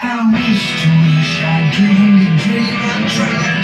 I wish, wish I dreamed a dream I tried.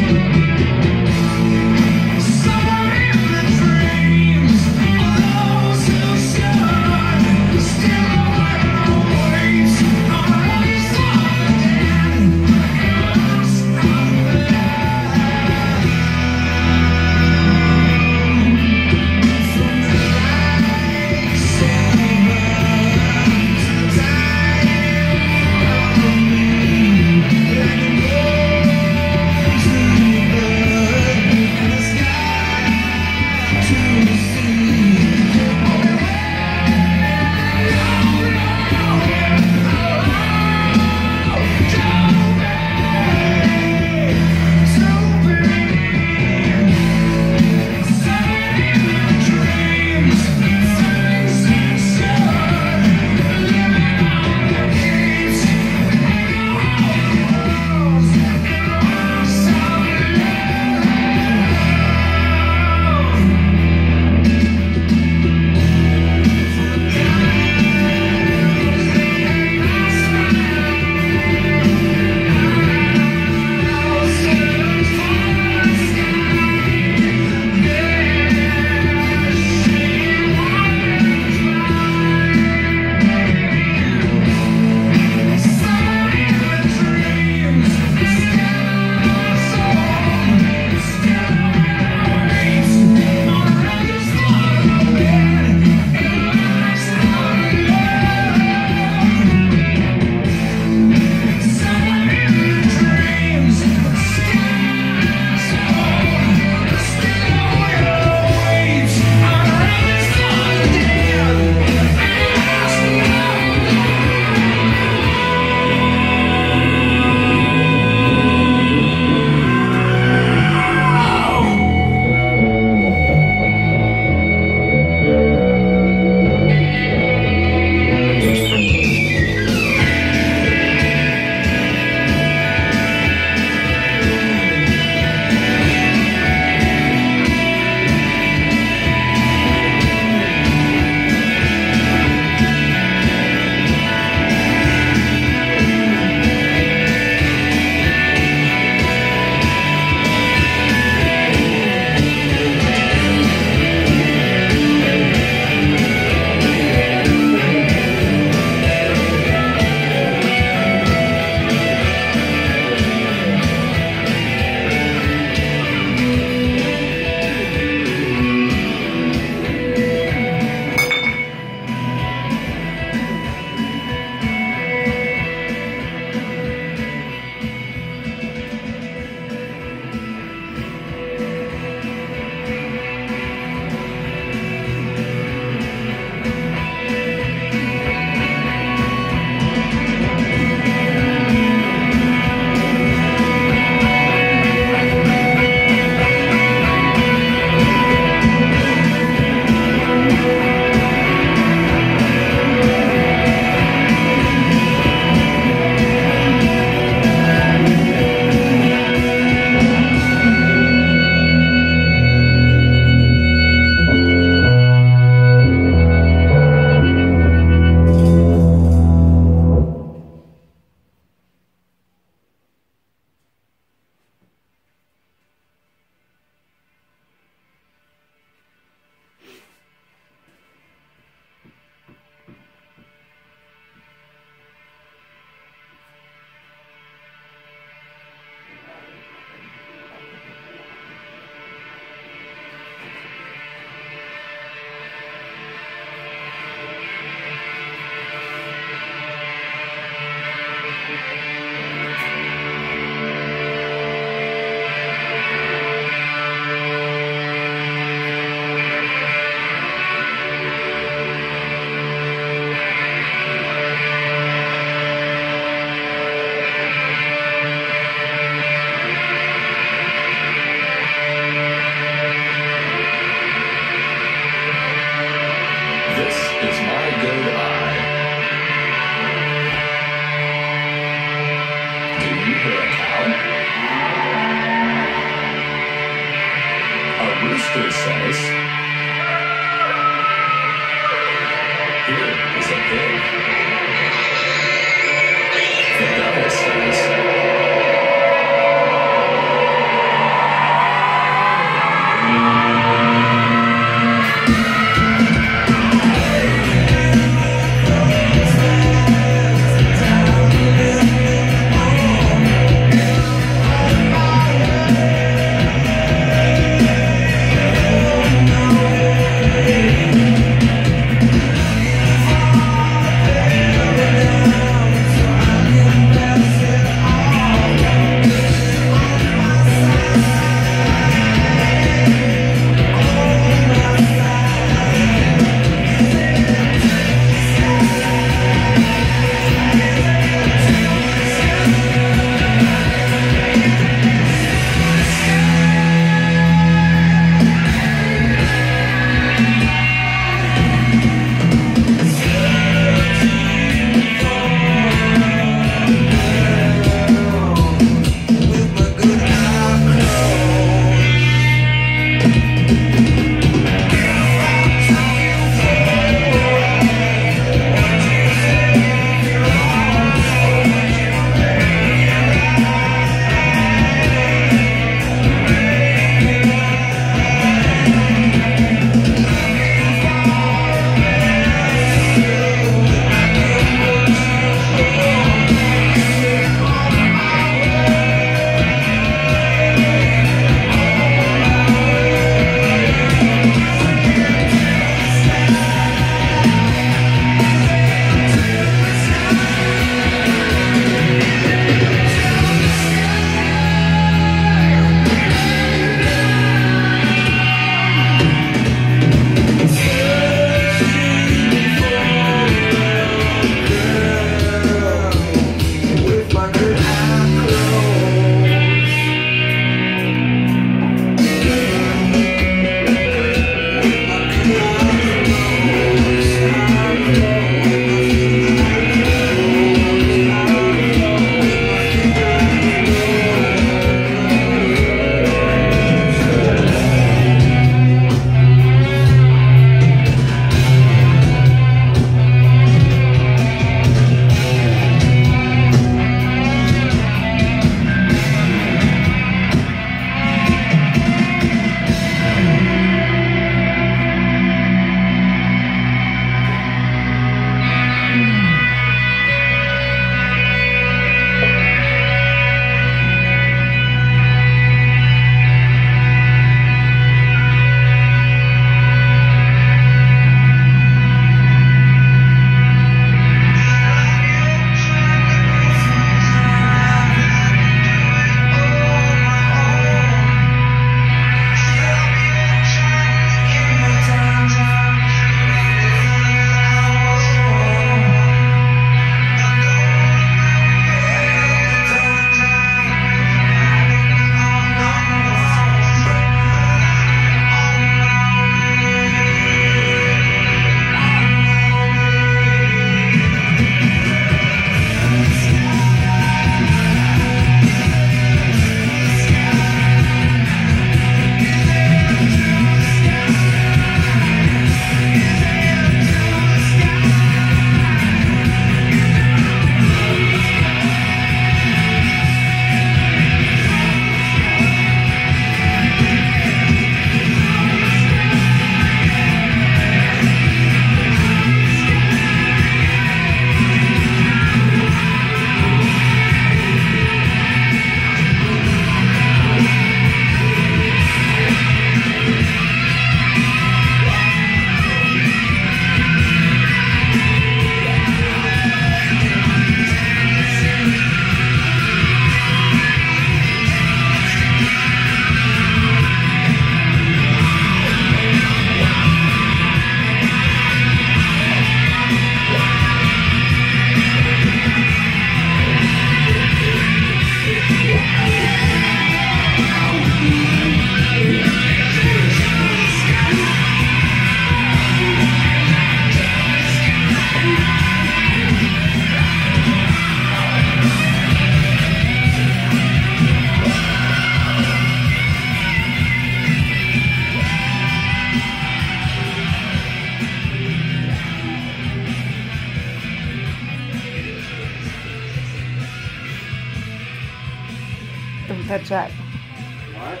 That. What?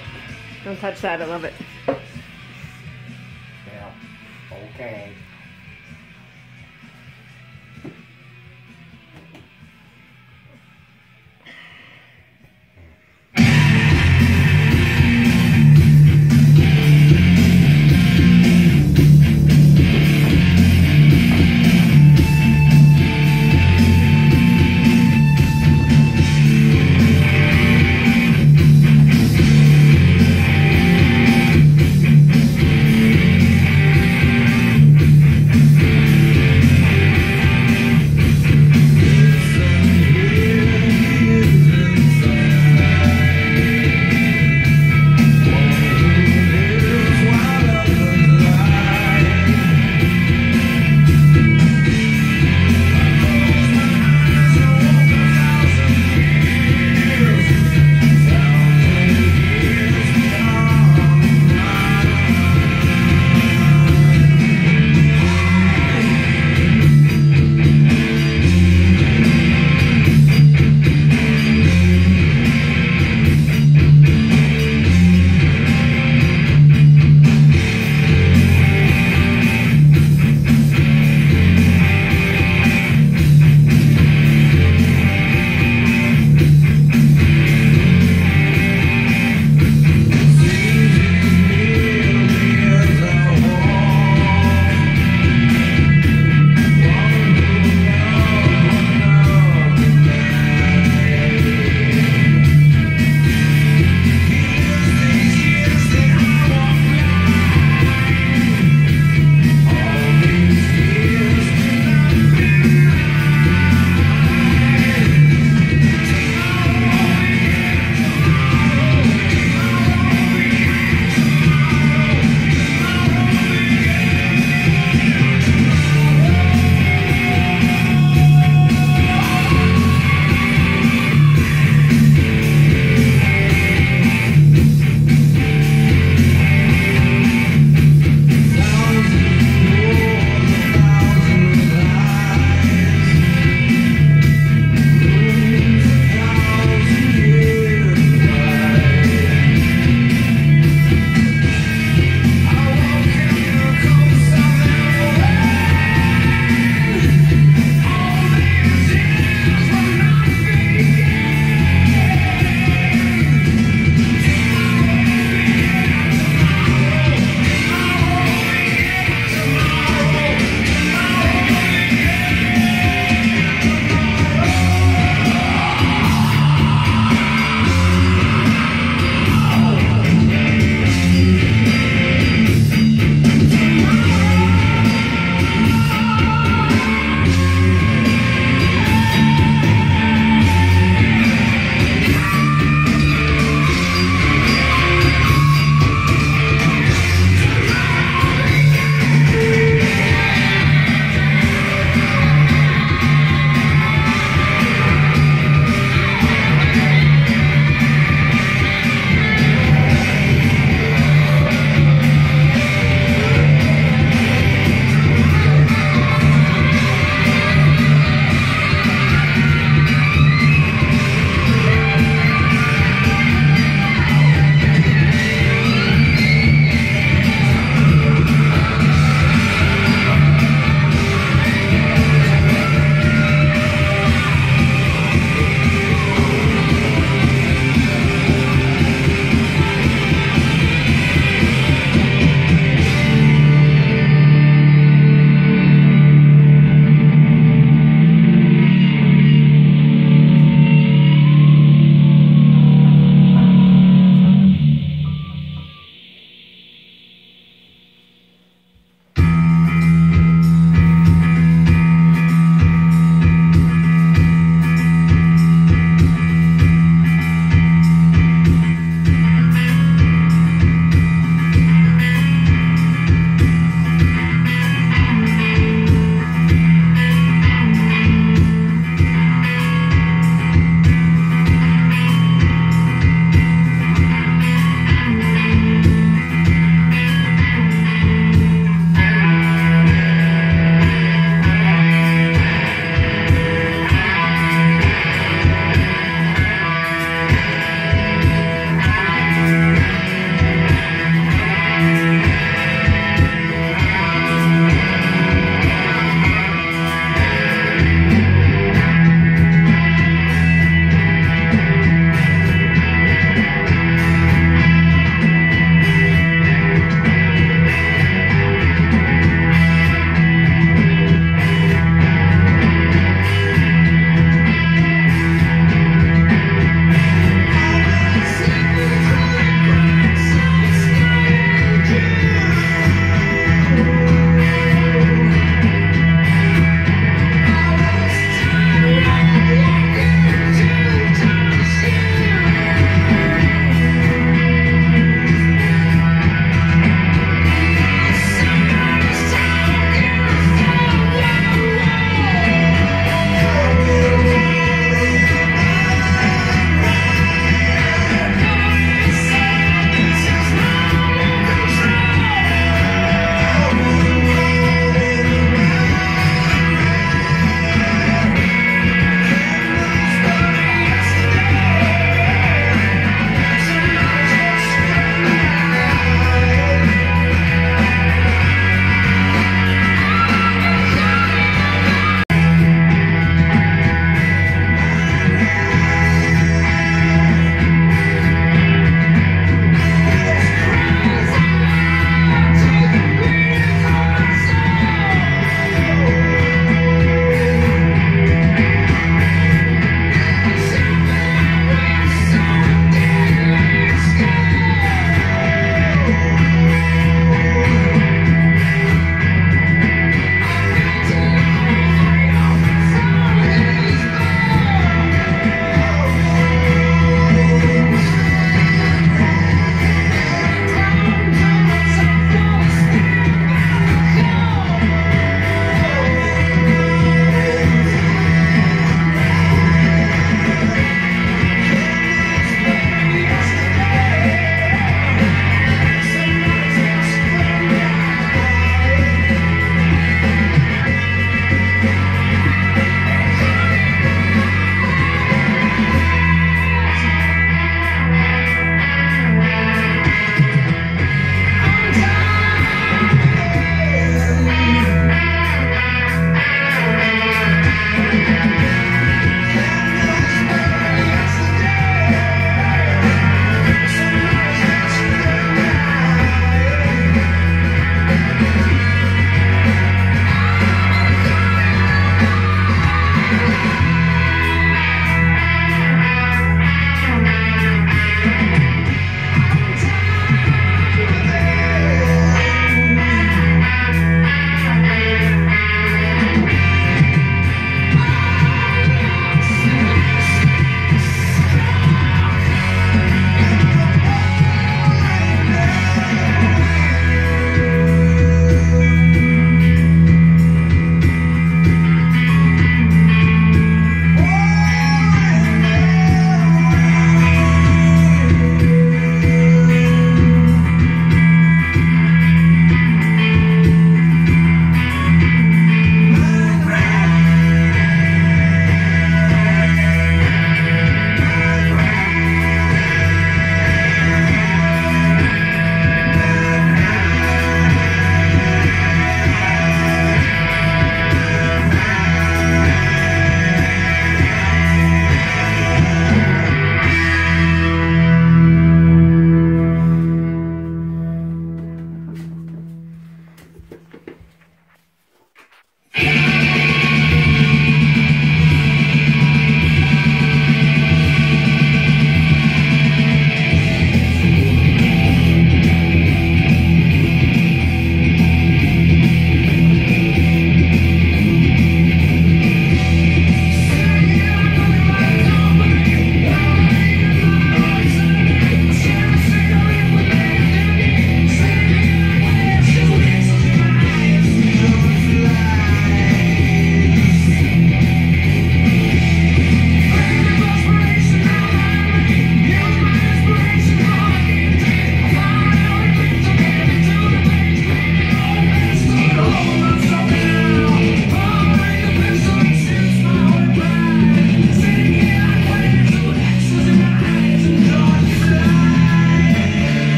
Don't touch that. I love it. Yeah. Okay.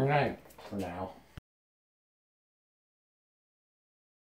All right. For now.